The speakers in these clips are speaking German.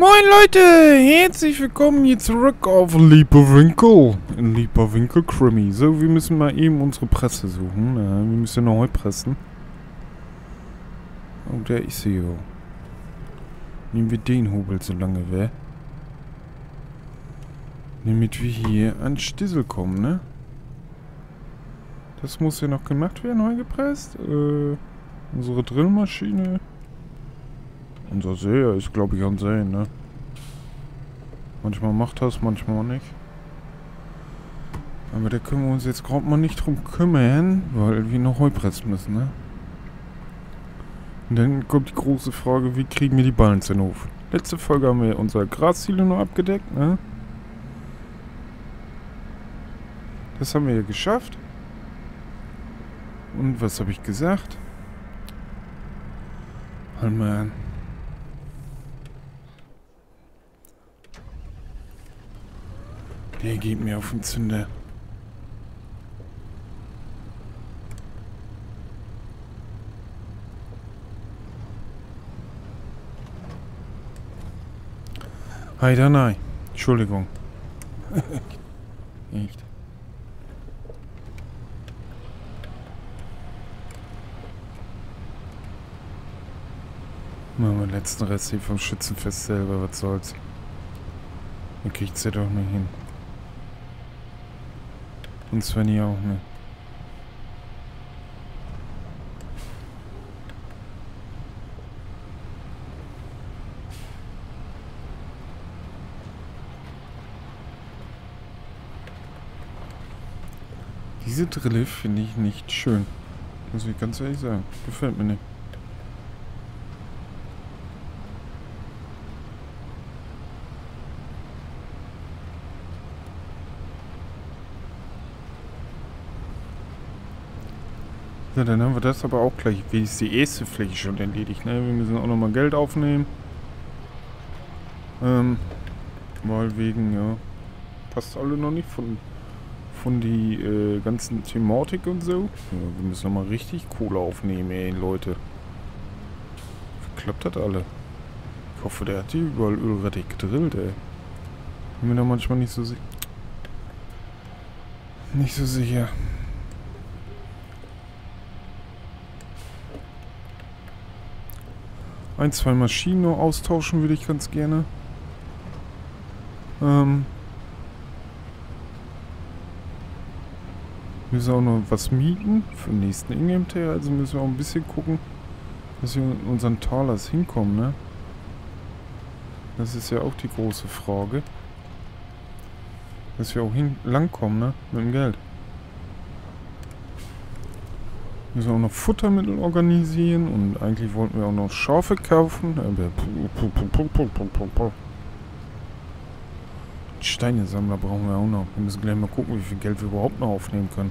Moin Leute, herzlich willkommen hier zurück auf Lieperwinkel. In Lieperwinkel Krimi. So, wir müssen mal eben unsere Presse suchen. Ja, wir müssen neu pressen. Oh, der ist hier. Nehmen wir den Hobel so lange weg. Damit wir hier an Stissel kommen, ne? Das muss ja noch gemacht werden, neu gepresst. Äh, unsere Drillmaschine. Unser Seher ist, glaube ich, an Sehen, ne? Manchmal macht das, manchmal nicht. Aber da können wir uns jetzt gerade mal nicht drum kümmern, weil wir noch Heu pressen müssen, ne? Und dann kommt die große Frage, wie kriegen wir die Ballen in den Hof? Letzte Folge haben wir unser Grasziele nur abgedeckt, ne? Das haben wir ja geschafft. Und was habe ich gesagt? Halt mal Der geht mir auf den Zünder. Hi, da nein. Entschuldigung. Echt. Machen wir den letzten Rest hier vom Schützenfest selber, was soll's. Dann kriegt's ja doch nicht hin. Und Svenny auch nicht. Diese Drille finde ich nicht schön. Muss ich ganz ehrlich sagen. Gefällt mir nicht. Ja, dann haben wir das aber auch gleich, wie ist die erste Fläche schon erledigt, ne? Wir müssen auch nochmal Geld aufnehmen. Ähm, mal wegen, ja, passt alle noch nicht von, von die äh, ganzen Thematik und so. Ja, wir müssen nochmal richtig Kohle aufnehmen, ey, Leute. Klappt das alle? Ich hoffe, der hat die überall Ölrettich gedrillt, ey. Bin mir da manchmal nicht so sicher. Nicht so sicher. Ein, zwei Maschinen noch austauschen würde ich ganz gerne. Ähm. Wir müssen auch noch was mieten für den nächsten Ingame-Tail. Also müssen wir auch ein bisschen gucken, dass wir in unseren Talers hinkommen, ne? Das ist ja auch die große Frage. Dass wir auch hin langkommen, ne? Mit dem Geld. Müssen auch noch Futtermittel organisieren und eigentlich wollten wir auch noch Schafe kaufen. Steinesammler brauchen wir auch noch. Wir müssen gleich mal gucken, wie viel Geld wir überhaupt noch aufnehmen können.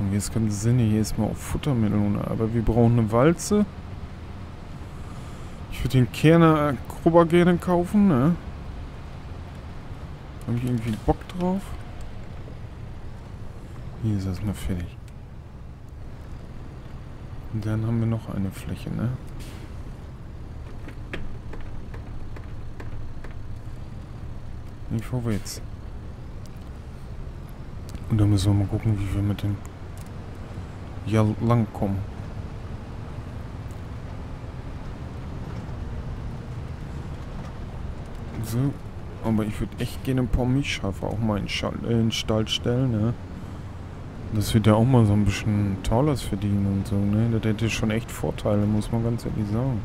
Und jetzt kann Sinn hier erstmal auf Futtermittel. Aber wir brauchen eine Walze. Ich würde den Kerner Grubber gerne kaufen, ne? Habe ich irgendwie Bock drauf? Hier ist das mal fertig. Und dann haben wir noch eine Fläche, ne? Nicht vorwärts. Und dann müssen wir mal gucken, wie wir mit dem ja lang kommen. So. Aber ich würde echt gerne ein paar Milchschafe auch mal in, Schall, äh, in den Stall stellen, ne? Das wird ja auch mal so ein bisschen Taulers verdienen und so, ne? Das hätte schon echt Vorteile, muss man ganz ehrlich sagen.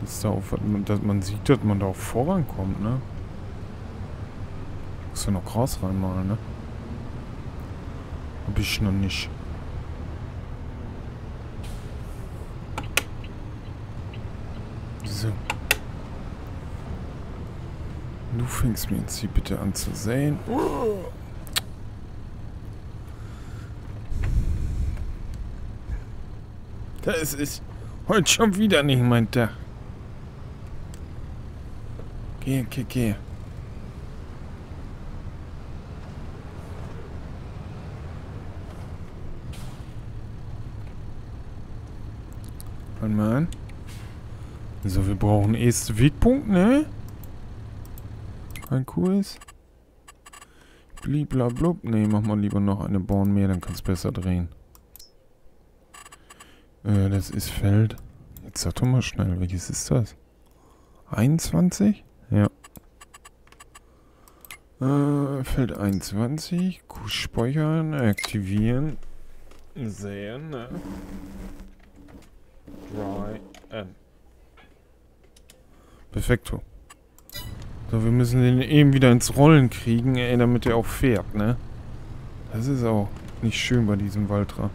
Dass, da auf, dass man sieht, dass man da auch vorankommt, ne? Muss ja noch Gras reinmalen, ne? Hab ich noch nicht. So. Du fängst mir jetzt hier bitte an zu säen. Das ist heute schon wieder nicht mein Tag. Geh, geh, geh. Fang mal. So, wir brauchen ersten Wegpunkt, ne? Kein Kurs. Bliblablub. Ne, mach mal lieber noch eine Born mehr, dann kannst du besser drehen. Äh, das ist Feld. Jetzt sag doch mal schnell, welches ist das? 21? Ja. Äh, Feld 21. Speichern, aktivieren. Sehen, ne? Dry and. Perfekto. So, wir müssen den eben wieder ins Rollen kriegen, ey, damit er auch fährt, ne? Das ist auch nicht schön bei diesem Waltra.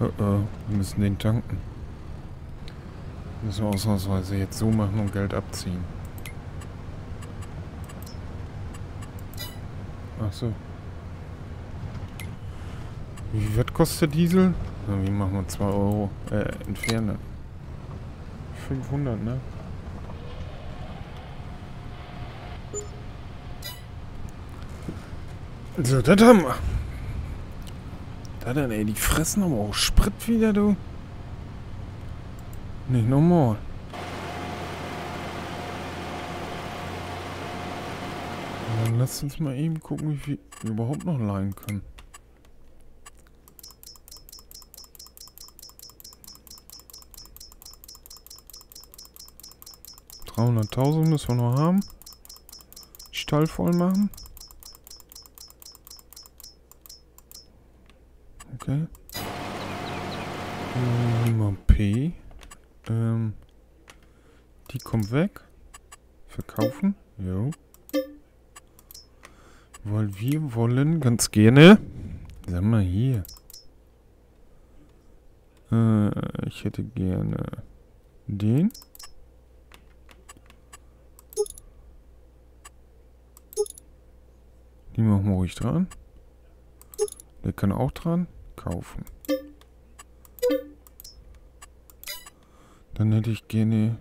Uh -oh, wir müssen den tanken. Müssen wir ausnahmsweise jetzt so machen und Geld abziehen. Ach so. Wie viel kostet Diesel? Na, wie machen wir 2 Euro? Äh, entfernen. 500, ne? So, das haben wir. Da dann, ey, die fressen aber auch Sprit wieder, du. Nicht normal. Dann lass uns mal eben gucken, wie viel wir überhaupt noch leihen können. 300.000 müssen wir noch haben. Stall voll machen. Okay. Nummer P. Ähm, die kommt weg. Verkaufen. Jo. Weil wir wollen ganz gerne... Sag mal hier. Äh, ich hätte gerne den. Die machen wir ruhig dran. Der kann auch dran. Kaufen. Dann hätte ich gerne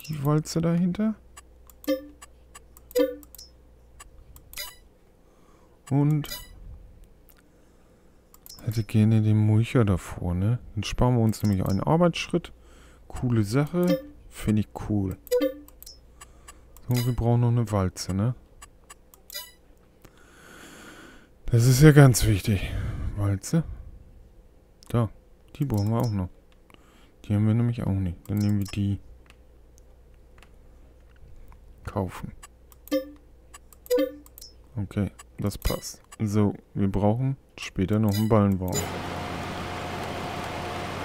die Walze dahinter. Und hätte gerne den Mulcher davor, ne? Dann sparen wir uns nämlich einen Arbeitsschritt. Coole Sache. Finde ich cool. So, wir brauchen noch eine Walze, ne? Das ist ja ganz wichtig. Walze. Da. Die brauchen wir auch noch. Die haben wir nämlich auch nicht. Dann nehmen wir die. Kaufen. Okay, das passt. So, wir brauchen später noch einen Ballenbaum.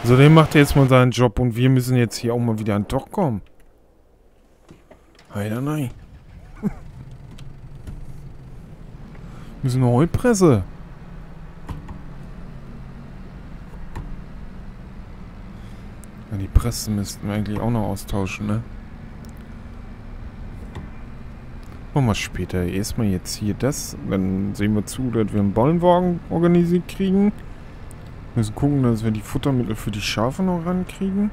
So, der macht jetzt mal seinen Job und wir müssen jetzt hier auch mal wieder an den Doch kommen. Heider nein. Müssen eine Heupresse. Ja, die Presse müssten wir eigentlich auch noch austauschen, ne? Machen wir später. Erstmal jetzt hier das. Dann sehen wir zu, dass wir einen Ballenwagen organisiert kriegen. Wir müssen gucken, dass wir die Futtermittel für die Schafe noch rankriegen.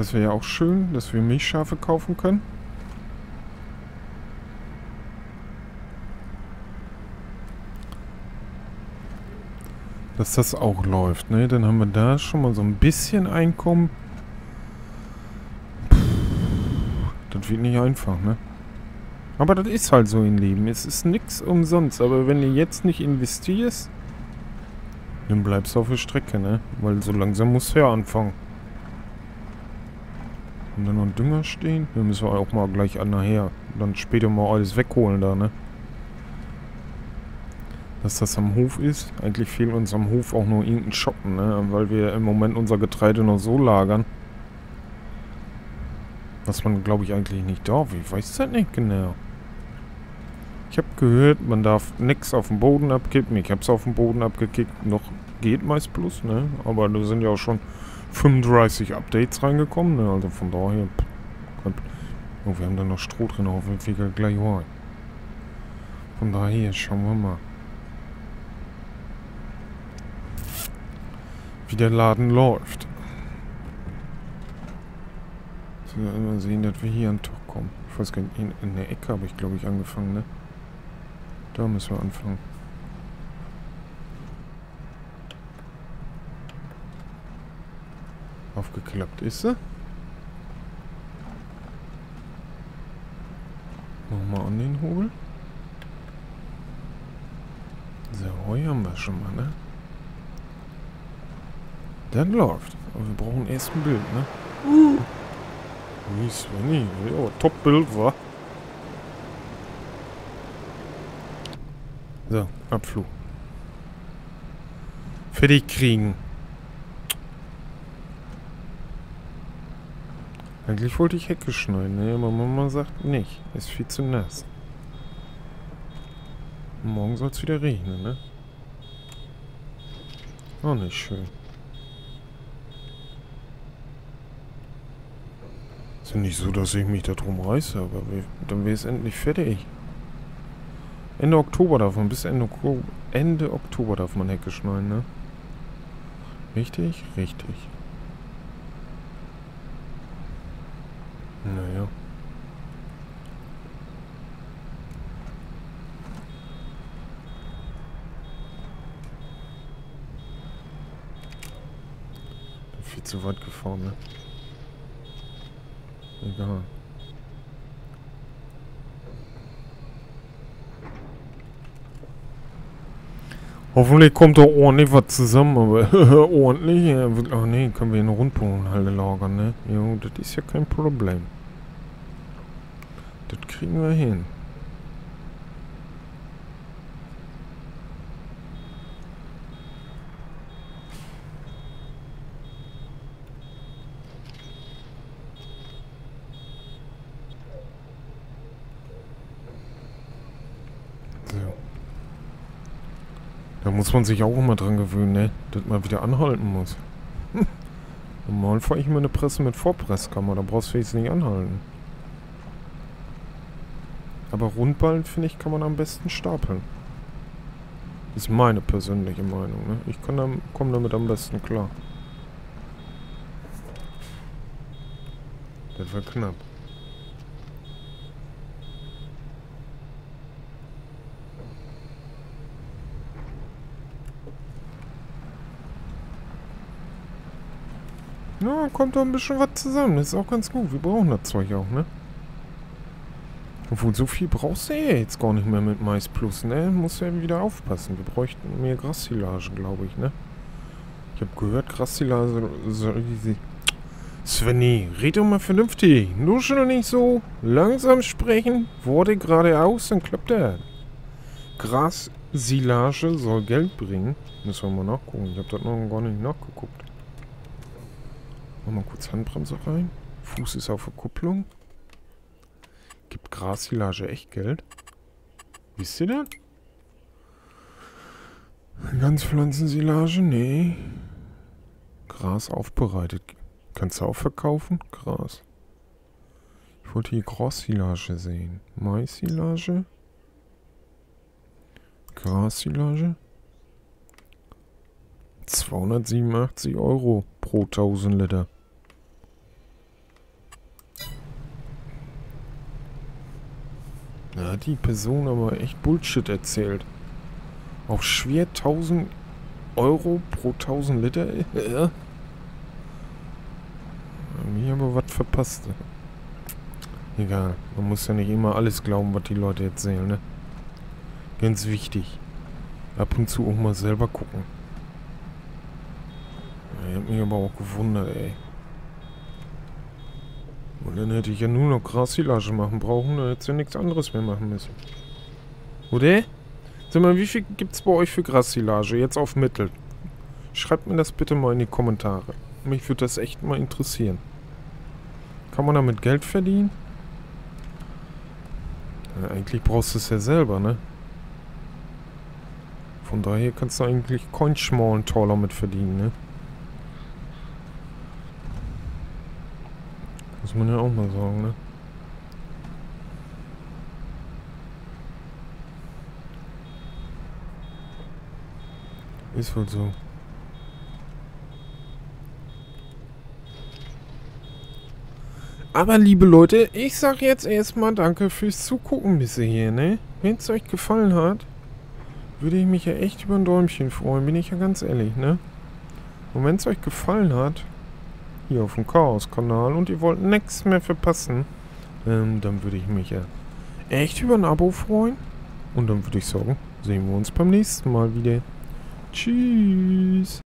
Das wäre ja auch schön, dass wir Milchschafe kaufen können. Dass das auch läuft, ne? Dann haben wir da schon mal so ein bisschen Einkommen. das wird nicht einfach, ne? Aber das ist halt so im Leben. Es ist nichts umsonst. Aber wenn du jetzt nicht investierst, dann bleibst du auf der Strecke, ne? Weil so langsam musst du ja anfangen. Haben da noch einen Dünger stehen? Den müssen wir auch mal gleich an nachher. Dann später mal alles wegholen da, ne? Dass das am Hof ist. Eigentlich fehlt uns am Hof auch nur irgendein Shoppen, ne? Weil wir im Moment unser Getreide noch so lagern. Was man, glaube ich, eigentlich nicht darf. Ich weiß das nicht genau. Ich habe gehört, man darf nichts auf den Boden abkippen. Ich habe es auf den Boden abgekickt. Noch geht meist plus, ne? Aber da sind ja auch schon 35 Updates reingekommen, ne? Also von daher... Oh, wir haben da noch Stroh drin, hoffentlich gleich rein. Von daher schauen wir mal. Wie der Laden läuft. So, immer sehen, dass wir hier an Tor kommen. Ich weiß gar nicht, in, in der Ecke habe ich, glaube ich, angefangen, ne? Da müssen wir anfangen. Aufgeklappt ist sie. Nochmal an den Hobel. So, Heu haben wir schon mal, ne? Das läuft. Aber wir brauchen erst ein Bild, ne? Uh. Wie Svenny. Ja, Top-Bild, wa? So, Abflug. Fertig kriegen. Eigentlich wollte ich Hecke schneiden, ne? aber Mama sagt nicht. Ist viel zu nass. Morgen soll es wieder regnen, ne? Auch nicht schön. Ist ja nicht so, dass ich mich da drum reiße, aber wir, dann wäre es endlich fertig. Ende Oktober darf man, bis Ende, Ende Oktober darf man Hecke schneiden, ne? Richtig? Richtig. Naja. Viel zu weit gefahren, ne? Egal. Hoffentlich kommt da ordentlich was zusammen, aber ordentlich? Ach nee, können wir in Rundbogenhalle lagern, ne? Jo, das ist ja kein Problem. Das kriegen wir hin. Da muss man sich auch immer dran gewöhnen, ne? Dass man wieder anhalten muss. Normal fahre ich immer eine Presse mit Vorpresskammer, da brauchst du jetzt nicht anhalten. Aber Rundballen, finde ich, kann man am besten stapeln. Das ist meine persönliche Meinung, ne? Ich komme damit am besten klar. Das war knapp. Ja, kommt doch ein bisschen was zusammen. Das ist auch ganz gut. Wir brauchen das Zeug auch, ne? Obwohl, so viel brauchst du ja jetzt gar nicht mehr mit Mais Plus, ne? Muss ja wieder aufpassen. Wir bräuchten mehr Grassilage, glaube ich, ne? Ich habe gehört, Grassilage... Svenny, red doch mal vernünftig. Nur schon nicht so langsam sprechen. Worte geradeaus, dann klappt der. Grassilage soll Geld bringen. Müssen wir mal nachgucken. Ich habe das noch gar nicht nachgeguckt. Wir kurz Handbremse rein. Fuß ist auf Kupplung. Gibt Grassilage echt Geld? Wisst ihr das? Ganzpflanzensilage? Nee. Gras aufbereitet. Kannst du auch verkaufen? Gras. Ich wollte hier Grassilage sehen. Maissilage? Grassilage? 287 Euro pro 1000 Liter. Da hat die Person aber echt Bullshit erzählt. Auch schwer 1000 Euro pro 1000 Liter? Ja. Mir aber was verpasst. Egal, man muss ja nicht immer alles glauben, was die Leute erzählen, ne? Ganz wichtig. Ab und zu auch mal selber gucken. Ich hab mich aber auch gewundert, ey. Und dann hätte ich ja nur noch Grassilage machen brauchen, dann hätte ich ja nichts anderes mehr machen müssen. Oder? Sag mal, wie viel gibt's bei euch für Grassilage? Jetzt auf Mittel. Schreibt mir das bitte mal in die Kommentare. Mich würde das echt mal interessieren. Kann man damit Geld verdienen? Ja, eigentlich brauchst du es ja selber, ne? Von daher kannst du eigentlich Coinschmalen toller mit verdienen, ne? Muss man ja auch mal sagen, ne? Ist wohl so. Aber liebe Leute, ich sag jetzt erstmal danke fürs Zugucken bis hier, ne? Wenn es euch gefallen hat, würde ich mich ja echt über ein Däumchen freuen, bin ich ja ganz ehrlich, ne? Und wenn es euch gefallen hat, hier auf dem Chaos-Kanal und ihr wollt nichts mehr verpassen, ähm, dann würde ich mich ja echt über ein Abo freuen. Und dann würde ich sagen, sehen wir uns beim nächsten Mal wieder. Tschüss.